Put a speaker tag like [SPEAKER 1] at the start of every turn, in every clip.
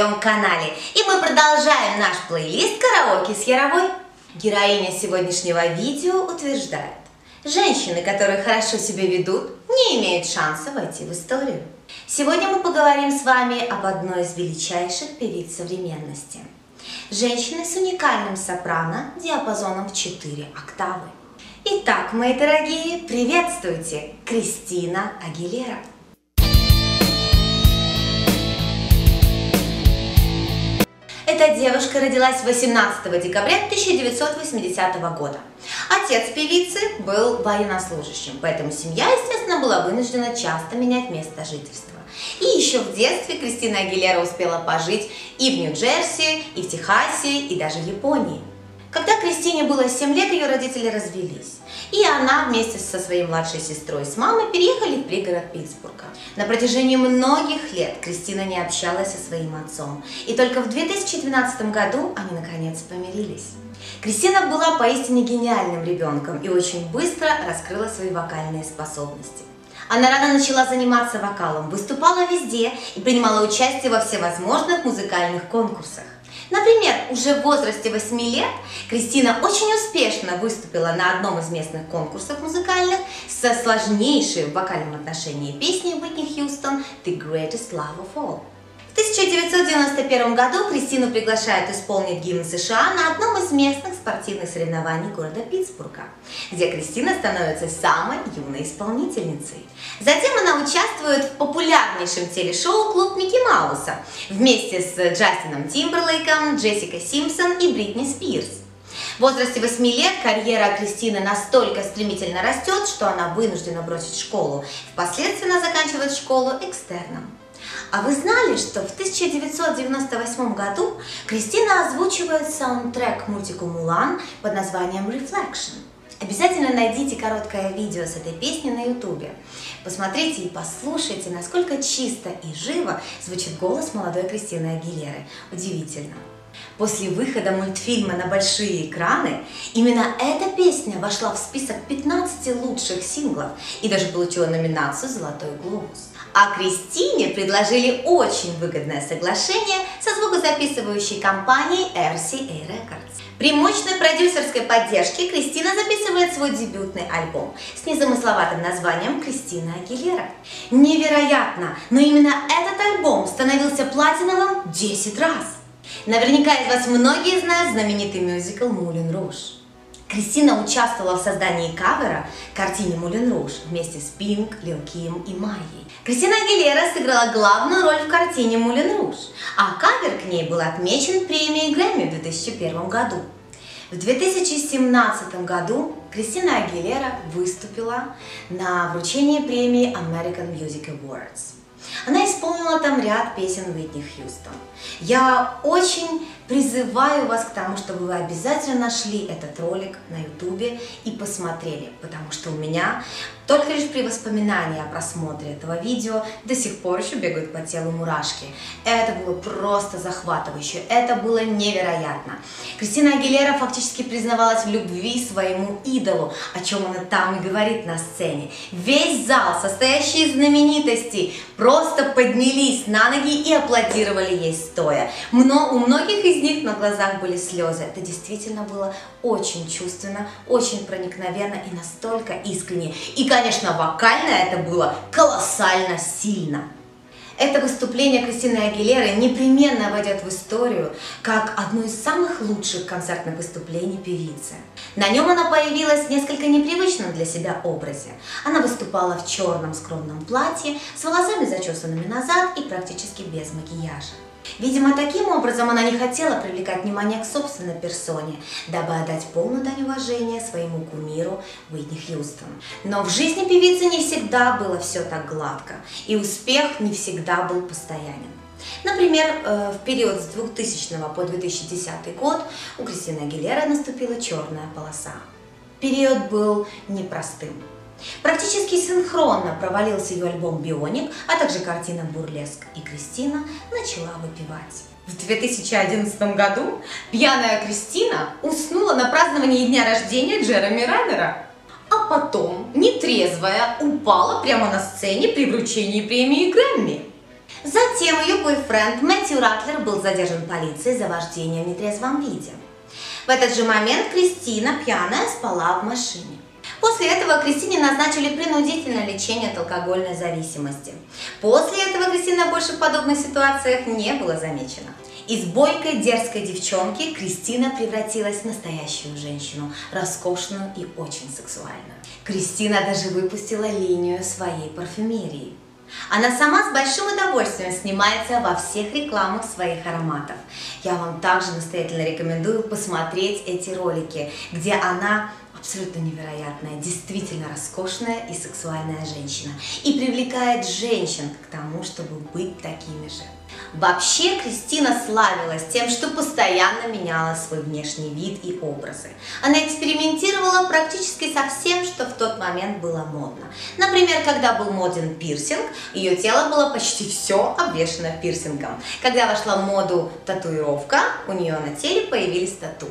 [SPEAKER 1] своем канале. И мы продолжаем наш плейлист «Караоке с Яровой». Героиня сегодняшнего видео утверждает, женщины, которые хорошо себя ведут, не имеют шанса войти в историю. Сегодня мы поговорим с вами об одной из величайших певиц современности. Женщины с уникальным сопрано диапазоном в 4 октавы. Итак, мои дорогие, приветствуйте Кристина Агилера. Эта девушка родилась 18 декабря 1980 года. Отец певицы был военнослужащим, поэтому семья, естественно, была вынуждена часто менять место жительства. И еще в детстве Кристина Агилера успела пожить и в Нью-Джерси, и в Техасе, и даже в Японии. Когда Кристине было 7 лет, ее родители развелись. И она вместе со своей младшей сестрой с мамой переехали в пригород Питтсбурга. На протяжении многих лет Кристина не общалась со своим отцом. И только в 2012 году они наконец помирились. Кристина была поистине гениальным ребенком и очень быстро раскрыла свои вокальные способности. Она рано начала заниматься вокалом, выступала везде и принимала участие во всевозможных музыкальных конкурсах. Например, уже в возрасте 8 лет Кристина очень успешно выступила на одном из местных конкурсов музыкальных со сложнейшей в вокальном отношении песней Уитни Хьюстон «The Greatest Love of All». В 1991 году Кристину приглашают исполнить гимн США на одном из местных спортивных соревнований города Питтсбурга, где Кристина становится самой юной исполнительницей. Затем она участвует в популярнейшем телешоу «Клуб Микки Мауса» вместе с Джастином Тимберлейком, Джессикой Симпсон и Бритни Спирс. В возрасте 8 лет карьера Кристины настолько стремительно растет, что она вынуждена бросить школу. Впоследствии она заканчивает школу экстерном. А вы знали, что в 1998 году Кристина озвучивает саундтрек мультику «Мулан» под названием «Reflection»? Обязательно найдите короткое видео с этой песней на ютубе. Посмотрите и послушайте, насколько чисто и живо звучит голос молодой Кристины Агилеры. Удивительно. После выхода мультфильма на большие экраны, именно эта песня вошла в список 15 лучших синглов и даже получила номинацию «Золотой глобус». А Кристине предложили очень выгодное соглашение со звукозаписывающей компанией RCA Records. При мощной продюсерской поддержке Кристина записывает свой дебютный альбом с незамысловатым названием «Кристина Агилера». Невероятно, но именно этот альбом становился платиновым 10 раз. Наверняка из вас многие знают знаменитый мюзикл «Мулен Руж». Кристина участвовала в создании кавера картине «Мулен Руж» вместе с Пинк, Лил Ким и Майей. Кристина Агилера сыграла главную роль в картине «Мулен Руж», а кавер к ней был отмечен премией Грэмми в 2001 году. В 2017 году Кристина Агилера выступила на вручении премии American Music Awards. Она исполнила там ряд песен Уитни Хьюстон. Я очень призываю вас к тому, чтобы вы обязательно нашли этот ролик на ютубе и посмотрели, потому что у меня только лишь при воспоминании о просмотре этого видео до сих пор еще бегают по телу мурашки. Это было просто захватывающе, это было невероятно. Кристина Агилера фактически признавалась в любви своему идолу, о чем она там и говорит на сцене. Весь зал, состоящий из знаменитостей, просто поднялись на ноги и аплодировали ей стоя. Но у многих из них на глазах были слезы. Это действительно было очень чувственно, очень проникновенно и настолько искренне. И, конечно, вокально это было колоссально сильно. Это выступление Кристины Агилеры непременно войдет в историю как одно из самых лучших концертных выступлений певицы. На нем она появилась в несколько непривычном для себя образе. Она выступала в черном скромном платье, с волосами зачесанными назад и практически без макияжа. Видимо, таким образом она не хотела привлекать внимание к собственной персоне, дабы отдать полную дань уважения своему кумиру Уитни Хьюстон. Но в жизни певицы не всегда было все так гладко, и успех не всегда был постоянен. Например, э, в период с 2000 по 2010 год у Кристины Агилера наступила черная полоса. Период был непростым. Практически синхронно провалился ее альбом «Бионик», а также картина «Бурлеск», и Кристина начала выпивать. В 2011 году пьяная Кристина уснула на праздновании дня рождения Джереми Раннера. А потом, нетрезвая, упала прямо на сцене при вручении премии Грэмми. Затем ее бойфренд Мэтью Ратлер был задержан полицией за вождение в нетрезвом виде. В этот же момент Кристина, пьяная, спала в машине. После этого Кристине назначили принудительное лечение от алкогольной зависимости. После этого Кристина больше в подобных ситуациях не была замечена. Из бойкой, дерзкой девчонки Кристина превратилась в настоящую женщину, роскошную и очень сексуальную. Кристина даже выпустила линию своей парфюмерии. Она сама с большим удовольствием снимается во всех рекламах своих ароматов. Я вам также настоятельно рекомендую посмотреть эти ролики, где она абсолютно невероятная, действительно роскошная и сексуальная женщина. И привлекает женщин к тому, чтобы быть такими же. Вообще Кристина славилась тем, что постоянно меняла свой внешний вид и образы. Она экспериментировала практически со всем, что в тот момент было модно. Например, когда был моден пирсинг, ее тело было почти все обвешено пирсингом. Когда вошла в моду татуировка, у нее на теле появились тату.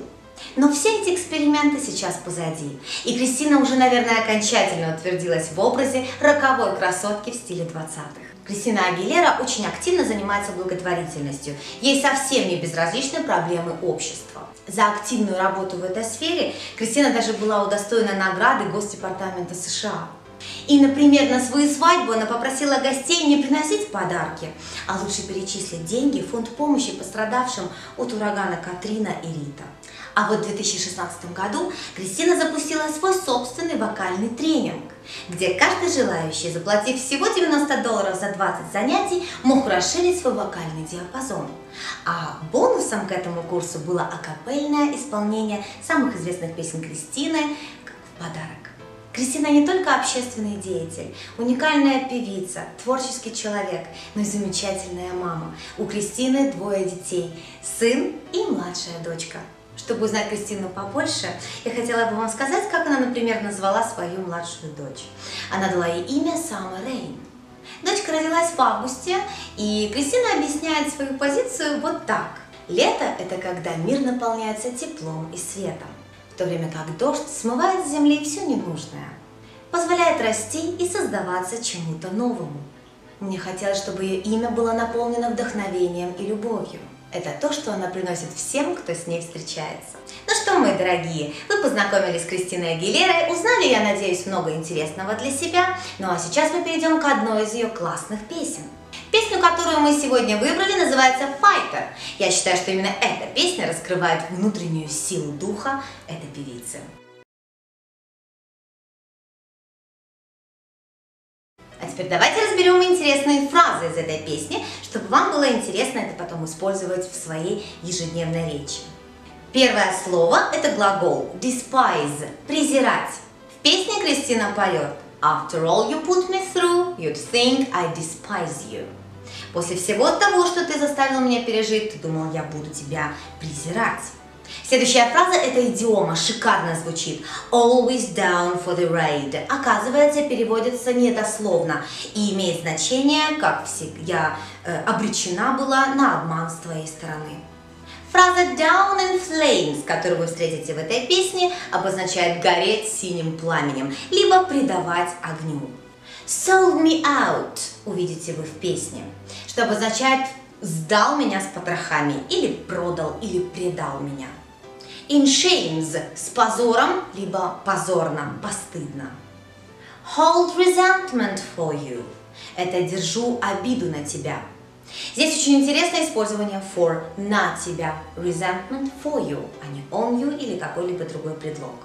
[SPEAKER 1] Но все эти эксперименты сейчас позади. И Кристина уже, наверное, окончательно утвердилась в образе роковой красотки в стиле 20-х. Кристина Агилера очень активно занимается благотворительностью. Ей совсем не безразличны проблемы общества. За активную работу в этой сфере Кристина даже была удостоена награды Госдепартамента США. И, например, на свою свадьбу она попросила гостей не приносить подарки, а лучше перечислить деньги в фонд помощи пострадавшим от урагана Катрина и Рита. А вот в 2016 году Кристина запустила свой собственный вокальный тренинг, где каждый желающий, заплатив всего 90 долларов за 20 занятий, мог расширить свой вокальный диапазон. А бонусом к этому курсу было акапельное исполнение самых известных песен Кристины в подарок. Кристина не только общественный деятель, уникальная певица, творческий человек, но и замечательная мама. У Кристины двое детей, сын и младшая дочка. Чтобы узнать Кристину побольше, я хотела бы вам сказать, как она, например, назвала свою младшую дочь. Она дала ей имя Summer Rain. Дочка родилась в августе, и Кристина объясняет свою позицию вот так. Лето – это когда мир наполняется теплом и светом, в то время как дождь смывает с земли все ненужное, позволяет расти и создаваться чему-то новому. Мне хотелось, чтобы ее имя было наполнено вдохновением и любовью. Это то, что она приносит всем, кто с ней встречается. Ну что, мои дорогие, вы познакомились с Кристиной Агилерой, узнали, я надеюсь, много интересного для себя. Ну а сейчас мы перейдем к одной из ее классных песен. Песню, которую мы сегодня выбрали, называется «Fighter». Я считаю, что именно эта песня раскрывает внутреннюю силу духа этой певицы. А теперь давайте разберем интересные фразы из этой песни, чтобы вам было интересно это потом использовать в своей ежедневной речи. Первое слово – это глагол despise – презирать. В песне Кристина поет After all you put me through, you'd think I despise you. После всего того, что ты заставил меня пережить, ты думал, я буду тебя презирать. Следующая фраза – это идиома, шикарно звучит. Always down for the raid. Оказывается, переводится недословно и имеет значение, как я э, обречена была на обман с твоей стороны. Фраза down in flames, которую вы встретите в этой песне, обозначает гореть синим пламенем, либо предавать огню. Sold me out увидите вы в песне, что обозначает сдал меня с потрохами, или продал, или предал меня. In shames – с позором, либо позорно, постыдно. Hold resentment for you – это держу обиду на тебя. Здесь очень интересное использование for – на тебя, resentment for you, а не on you или какой-либо другой предлог.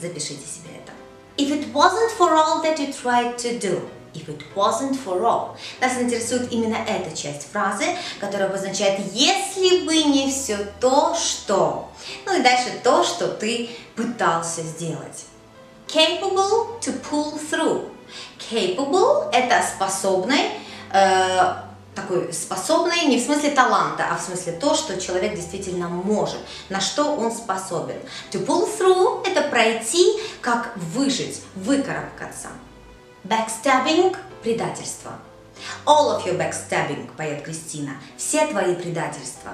[SPEAKER 1] Запишите себе это. If it wasn't for all that you tried to do – if it wasn't for all. Нас интересует именно эта часть фразы, которая обозначает «если бы не все то, что». Ну и дальше то, что ты пытался сделать. Capable to pull through. Capable – это способный, э, такой способный не в смысле таланта, а в смысле то, что человек действительно может, на что он способен. To pull through – это пройти, как выжить, выкарабкаться. Backstabbing – предательство. All of your backstabbing, поет Кристина. Все твои предательства.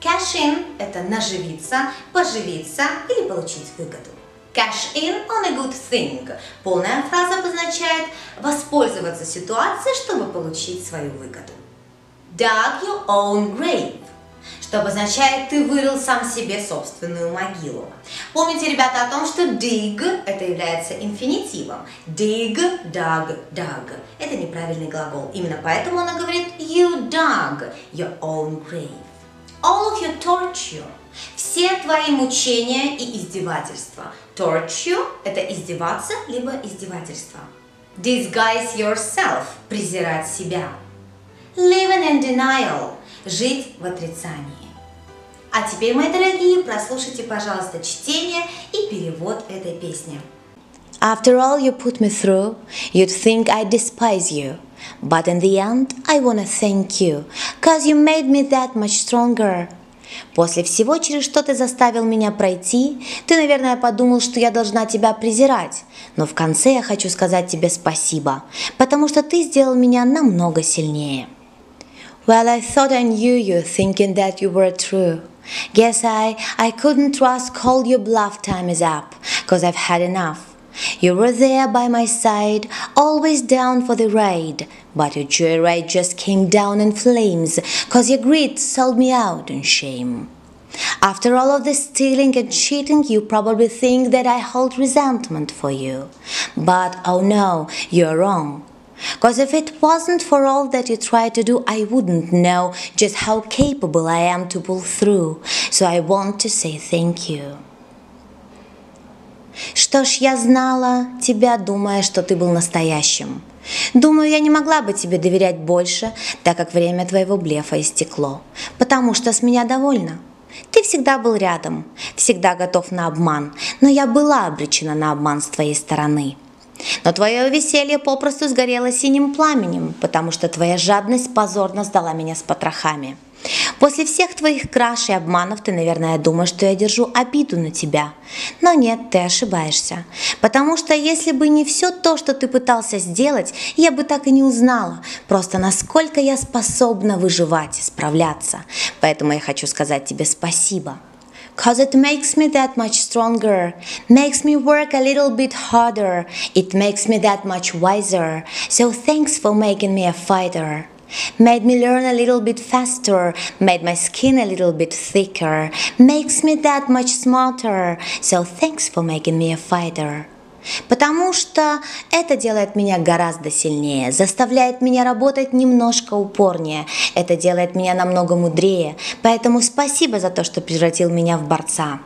[SPEAKER 1] Cash in – это наживиться, поживиться или получить выгоду. Cash in on a good thing. Полная фраза обозначает воспользоваться ситуацией, чтобы получить свою выгоду. dug your own grave, что обозначает «ты вырыл сам себе собственную могилу». Помните, ребята, о том, что dig – это является инфинитивом. Dig, dug, dug – это неправильный глагол. Именно поэтому она говорит «you dug your own grave». All of your torture – все твои мучения и издевательства. Torture – это издеваться, либо издевательство. Disguise yourself – презирать себя. Living in denial – жить в отрицании. А теперь, мои дорогие, прослушайте, пожалуйста, чтение и перевод этой песни.
[SPEAKER 2] After all you put me through, you'd think I despise you. But in the end, I wanna thank you, cause you made me that much stronger. После всего, через что ты заставил меня пройти, ты, наверное, подумал, что я должна тебя презирать. Но в конце я хочу сказать тебе спасибо, потому что ты сделал меня намного сильнее. Well, I thought I knew you, thinking that you were true. Guess I, I couldn't trust call your bluff time is up, cause I've had enough. You were there by my side, always down for the ride, but your joyride just came down in flames, cause your greed sold me out in shame. After all of the stealing and cheating, you probably think that I hold resentment for you. But oh no, you're wrong. Cause if it wasn't for all that you tried to do, I wouldn't know just how capable I am to pull through. So I want to say thank you. Что ж, я знала тебя, думая, что ты был настоящим. Думаю, я не могла бы тебе доверять больше, так как время твоего блефа истекло, потому что с меня довольна. Ты всегда был рядом, всегда готов на обман, но я была обречена на обман с твоей стороны. Но твое веселье попросту сгорело синим пламенем, потому что твоя жадность позорно сдала меня с потрохами. После всех твоих краш и обманов ты, наверное, думаешь, что я держу обиду на тебя. Но нет, ты ошибаешься. Потому что если бы не все то, что ты пытался сделать, я бы так и не узнала, просто насколько я способна выживать и справляться. Поэтому я хочу сказать тебе спасибо. Cause it makes me that much stronger, makes me work a little bit harder, it makes me that much wiser. So thanks for making me a fighter. Made me learn a little bit faster, made my skin a little bit thicker, makes me that much smarter. So thanks for making me a fighter. Потому что это делает меня гораздо сильнее, заставляет меня работать немножко упорнее, это делает меня намного мудрее, поэтому спасибо за то, что превратил меня в борца.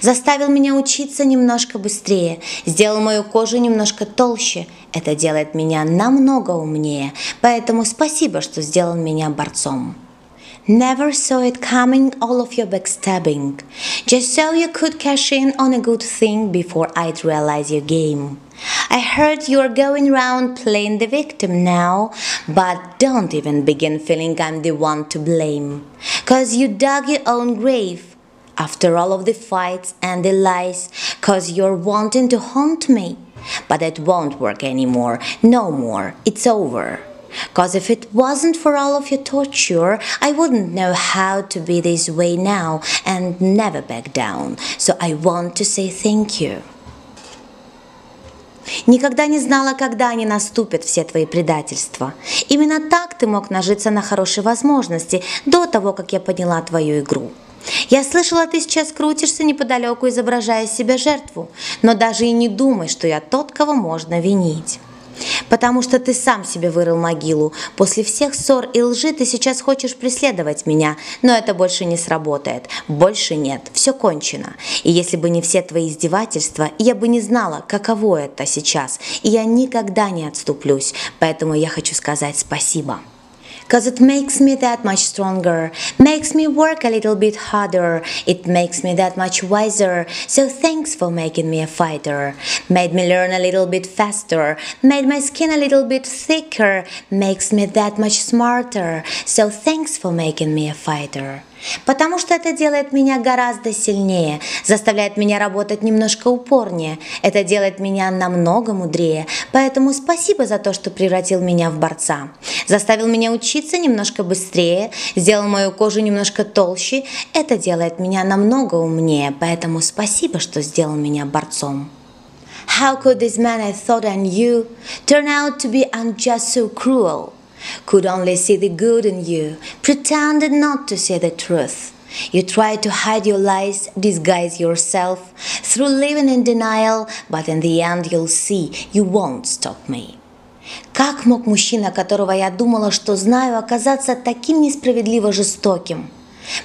[SPEAKER 2] Заставил меня учиться немножко быстрее, сделал мою кожу немножко толще. Это делает меня намного умнее, поэтому спасибо, что сделал меня борцом. Never saw it coming, all of your backstabbing, just so you could cash in on a good thing before I'd realize your game. I heard you're going around playing the victim now, but don't even begin feeling I'm the one to blame. Cause you dug your own grave after all of the fights and the lies, cause you're wanting to haunt me. But it won't work anymore, no more, it's over. Cause if it wasn't for all of your torture, I wouldn't know how to be this way now and never back down. So I want to say thank you. Никогда не знала, когда они наступят, все твои предательства. Именно так ты мог нажиться на хорошие возможности до того, как я поняла твою игру. Я слышала, ты сейчас крутишься неподалеку, изображая себя жертву, но даже и не думай, что я тот, кого можно винить. Потому что ты сам себе вырыл могилу. После всех ссор и лжи ты сейчас хочешь преследовать меня, но это больше не сработает. Больше нет, все кончено. И если бы не все твои издевательства, я бы не знала, каково это сейчас. И я никогда не отступлюсь. Поэтому я хочу сказать спасибо. Cause it makes me that much stronger, makes me work a little bit harder, it makes me that much wiser. So thanks for making me a fighter. Made me learn a little bit faster, made my skin a little bit thicker, makes me that much smarter. So thanks for making me a fighter. Потому что это делает меня гораздо сильнее, заставляет меня работать немножко упорнее. Это делает меня намного мудрее. Поэтому спасибо за то, что превратил меня в борца. Заставил меня учиться немножко быстрее, сделал мою кожу немножко толще. Это делает меня намного умнее. Поэтому спасибо, что сделал меня борцом. How could this man I thought I knew turn out to be unjust so cruel? Could only see the good in you, pretended not to see the truth. You tried to hide your lies, disguise yourself through living in denial, but in the end you'll see you won't stop me. Как мог мужчина, которого я думала, что знаю, оказаться таким несправедливо жестоким?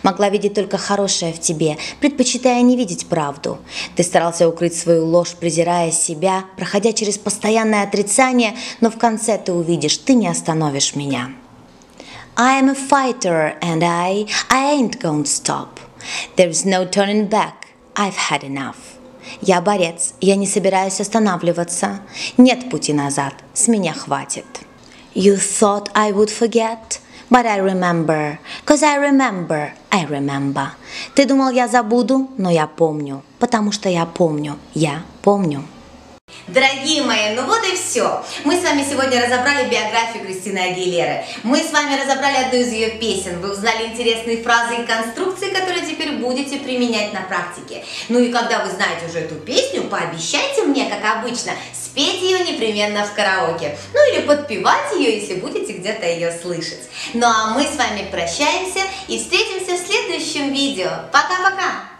[SPEAKER 2] Могла видеть только хорошее в тебе, предпочитая не видеть правду. Ты старался укрыть свою ложь, презирая себя, проходя через постоянное отрицание, но в конце ты увидишь, ты не остановишь меня. I am a fighter and I, I ain't gonna stop. There's no turning back. I've had enough. Я борец, я не собираюсь останавливаться. Нет пути назад, с меня хватит. You thought I would forget? But I remember, cause I remember, I remember. Ты думал, я забуду, но я помню, потому что я помню, я помню.
[SPEAKER 1] Дорогие мои, ну вот и все. Мы с вами сегодня разобрали биографию Кристины Агилеры. Мы с вами разобрали одну из ее песен. Вы узнали интересные фразы и конструкции, которые теперь будете применять на практике. Ну и когда вы знаете уже эту песню, пообещайте мне, как обычно, спеть ее непременно в караоке. Ну или подпевать ее, если будете где-то ее слышать. Ну а мы с вами прощаемся и встретимся в следующем видео. Пока-пока!